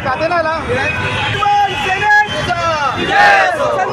Dekat tengah lah. lah. Yes!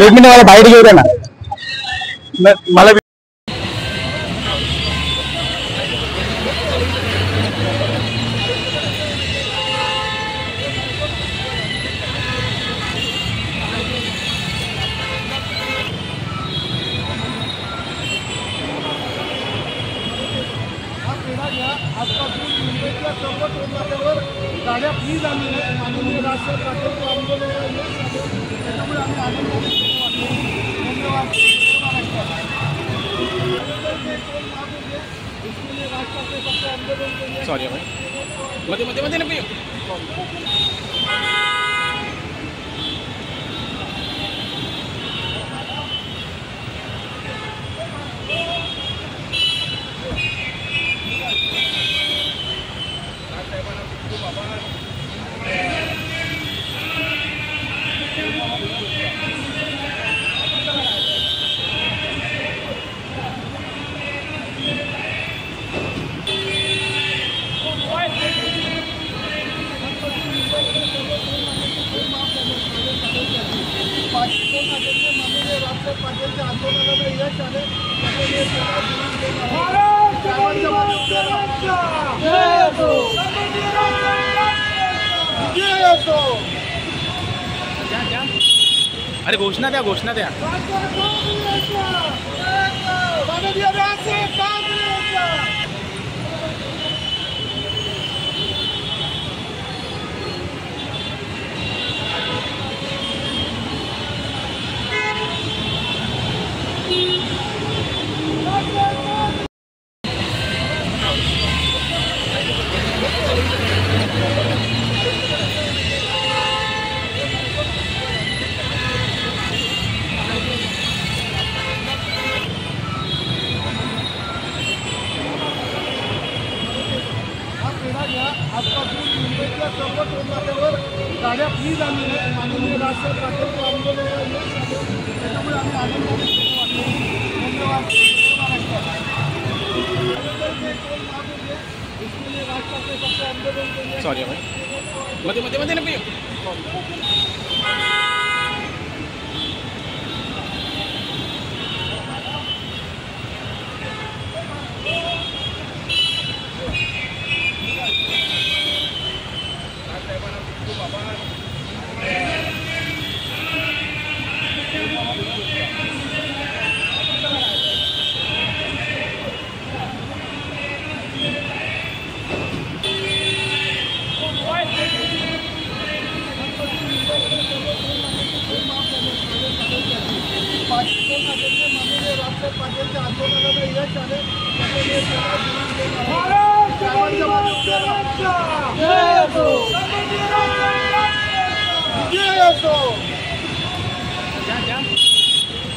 एक minute minute मला बाहेर घेऊ धन्यवाद। सॉरी मध्ये मध्ये मध्ये अरे घोषणा द्या घोषणा द्या माननीय गाड्या आम्ही माननीय राष्ट्र ठाकरेंचं आंदोलन. त्याच्यामुळे आम्ही ठाकरे लिए सॉरी मध्ये मध्ये मध्ये नको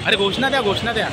अरे घोषणा द्या घोषणा द्या